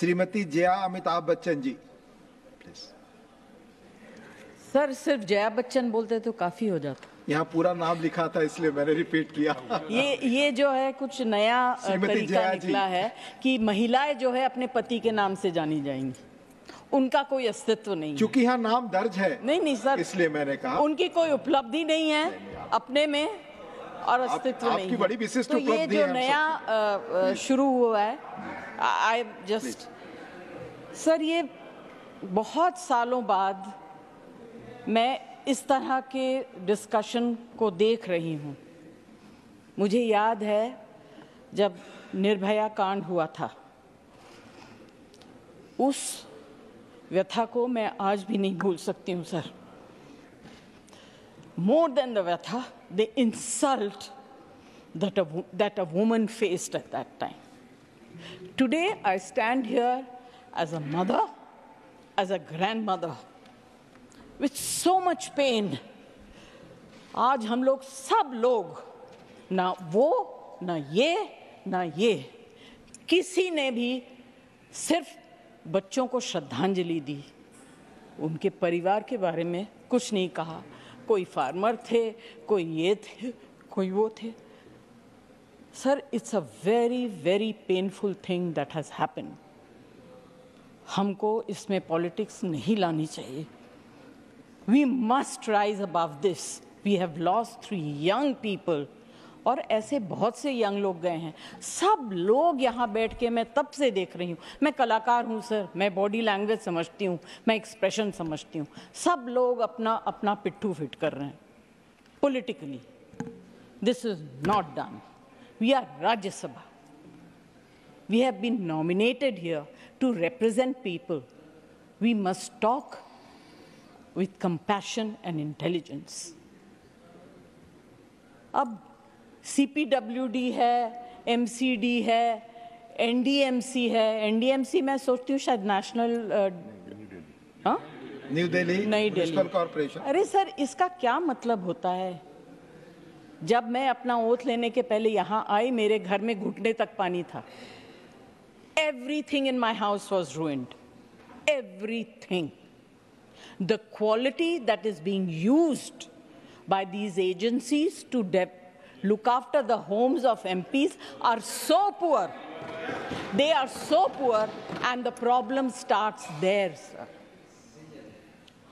Shrimati Jaya Amitabh Bachchan ji. Please sir सिर्फ़ जया बच्चन बोलते तो काफ़ी हो जाता। यहाँ पूरा नाम लिखा था इसलिए मैंने रिपीट किया। ये ये जो है कुछ नया तरीका निकला है कि महिलाएँ जो है अपने पति के नाम से जानी जाएँगी। उनका कोई अस्तित्व नहीं क्योंकि यहाँ नाम दर्ज है। नहीं नहीं सर। इसलिए मैंने कहा। उनकी कोई उपलब्धि नहीं है। अपने में और अस्तित्व आपकी नहीं बड़ी विशिष्ट तो ये जो नया अ, शुरू हुआ है आई जस्ट सर ये बहुत सालों बाद मैं इस तरह के डिस्कशन को देख रही हूँ। मुझे याद है जब निर्भया कांड हुआ था। उस व्यथा को मैं आज भी नहीं भूल सकती हूँ sir. More than the Vyatha, the insult that a, that a woman faced at that time. Today, I stand here as a mother, as a grandmother, with so much pain. आज हम लोग सब लोग ना वो ना ये ना ये किसी ने भी सिर्फ़ बच्चों को श्रद्धांजलि दी उनके परिवार के बारे में कुछ नहीं कहा कोई फार्मर थे, कोई ये थे, कोई वो थे। Sir it's a very very painful thing that has happen हमको इसमें पॉलिटिक्स नहीं लानी चाहिए। We must rise above this we have loss three young people और ऐसे बहुत से यंग लोग गए हैं। सब लोग यहाँ बैठ के मैं तब से देख रही हूँ। मैं कलाकार हूँ, सर। मैं बॉडी लैंग्वेज समझती हूँ। मैं एक्सप्रेशन समझती हूँ। सब लोग अपना अपना पिट्ठू फिट कर रहे हैं। Politically this is not done we are Rajya Sabha we have been nominated here to represent people we must talk with compassion and intelligence अब CPWD है MCD है NDMC है। NDMC मैं सोचती हूँ शायद नेशनल हाँ? न्यू दिल्ली नई दिल्ली। कॉर्पोरेशन अरे सर इसका क्या मतलब होता है? जब मैं अपना ओथ लेने के पहले यहाँ आई मेरे घर में घुटने तक पानी था। Everything in my house was ruined everything the quality that is being used by these agencies to de- look after the homes of MPs are so poor. They are so poor, and the problem starts there, sir.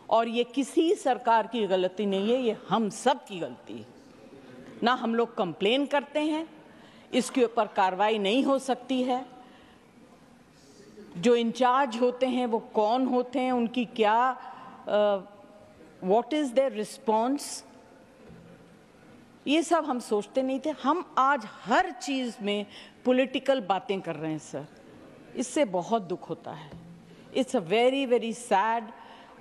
और ये किसी सरकार की गलती नहीं है ये हम सब की गलती है ना हम लोग कंप्लेन करते हैं इसके ऊपर कार्रवाई नहीं हो सकती है जो इंचार्ज होते हैं वो कौन होते हैं उनकी क्या व्हाट इज़ देयर रिस्पॉन्स ये सब हम सोचते नहीं थे। हम आज हर चीज़ में पॉलिटिकल बातें कर रहे हैं सर इससे बहुत दुख होता है। It's a very very sad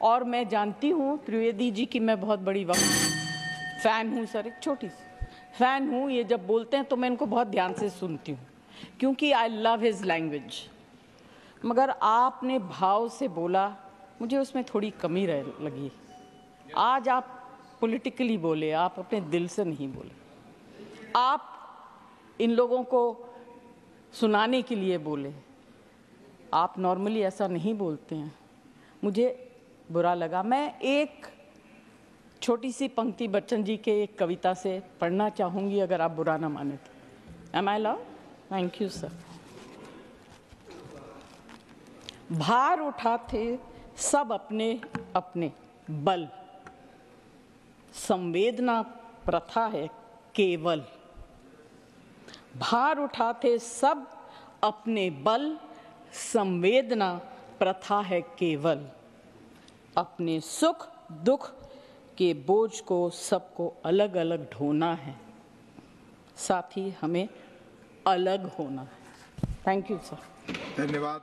और मैं जानती हूँ, त्रिवेदी जी की मैं बहुत बड़ी वक्त फ़ैन हूँ सर एक छोटी सी फ़ैन हूँ, ये जब बोलते हैं तो मैं इनको बहुत ध्यान से सुनती हूँ। क्योंकि आई लव हिज लैंग्वेज मगर आपने भाव से बोला, मुझे उसमें थोड़ी कमी रह लगी। आज आप पॉलिटिकली बोले, आप अपने दिल से नहीं बोले। आप इन लोगों को सुनाने के लिए बोले। आप नॉर्मली ऐसा नहीं बोलते हैं। मुझे बुरा लगा। मैं एक छोटी सी पंक्ति बच्चन जी के एक कविता से पढ़ना चाहूँगी, अगर आप बुरा ना माने तो। Am I love thank you sir भार उठाते सब अपने अपने बल। संवेदना प्रथा है केवल। भार उठाते सब अपने बल, संवेदना प्रथा है केवल। अपने सुख, दुख के बोझ को सबको अलग अलग ढोना है। साथ ही हमें अलग होना है। थैंक यू सर धन्यवाद।